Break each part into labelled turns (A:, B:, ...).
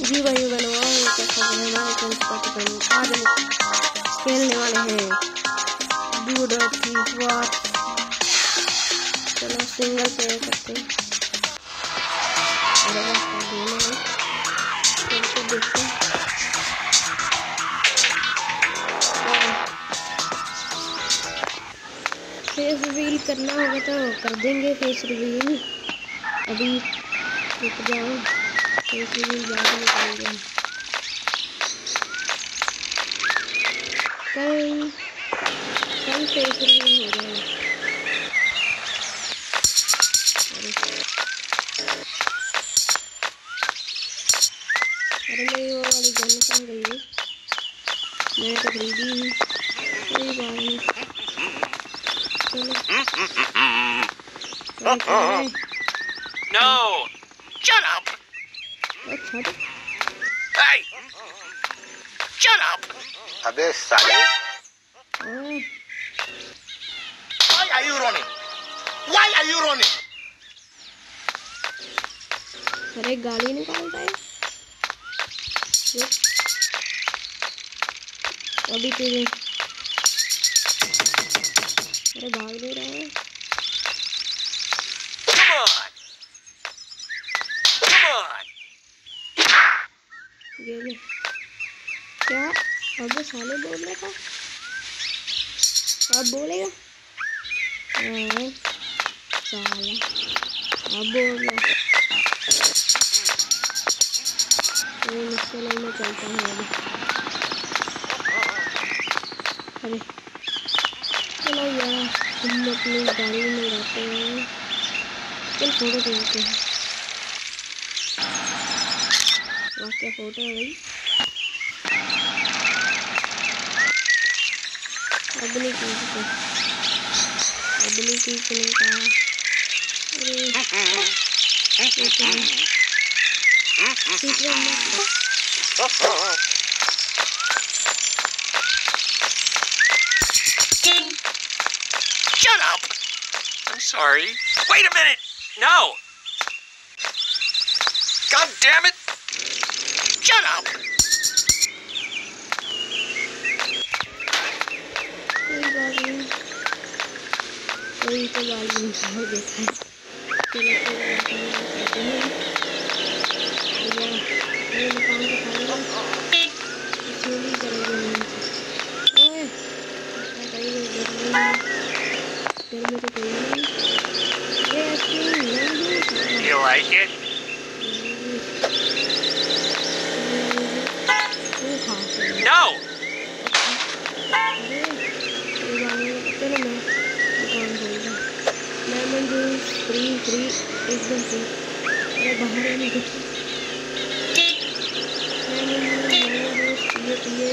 A: जी भाई बनवा कैसा हमारे पार्टी आज खेलने वाले हैं। चलो सिंगल प्लेयर करते हैं। है? देखते हैं। फेस रिवील करना होगा तो कर देंगे फेस रिवील अभी रुक जाओ। फेस रिवील ज़्यादा निकालेंगे कल कल फेस रिवील हो रहा है अरे मेरी वो वाली गन कहाँ गई है मैं तो खरीदी कोई बात नहीं चलो
B: No! Shut up!
A: अच्छा तो
B: Hey! Shut up!
C: अबे साले Why are you running? Why are you running?
A: अरे गाड़ी निकालता है अभी तेरे अरे भाग नहीं रहा है ये ले। क्या? अबे साले बोल रहा था अब बोलेगा? अब बोल रहा नहीं, मैं चलता हूँ अभी। अरे, चलो यार, हम अपनी गाड़ी में जाते हैं। चल फ़ोटो खींचते हैं। वाह क्या फोटो है भाई अब नहीं खींचते अब नहीं खींचने का अरे खींच रहे हैं। खींच रहे हैं।
B: Shut up! I'm sorry. Wait a minute! No! God damn it! Shut up!
A: कोई बात नहीं कोई तो गाली नहीं हो देता है चलो कोई बात नहीं करते हैं भैया free एकदम फ्री मैं बाहर ही नहीं पिए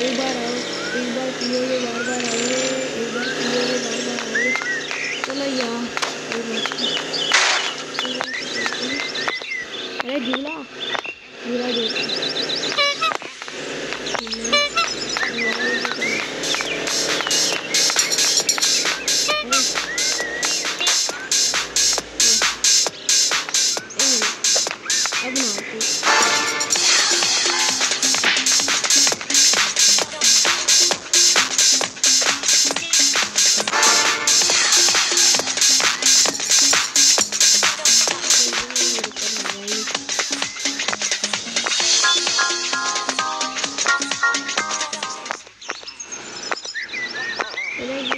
A: एक बार आओ एक बार पियो ये बार बार आओ एक बार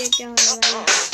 A: 别 yo.